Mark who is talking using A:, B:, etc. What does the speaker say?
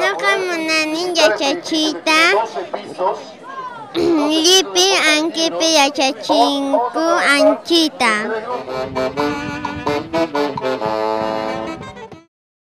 A: Ñuqamunanin yachachiyta llipi ankipi yachachinku anchita.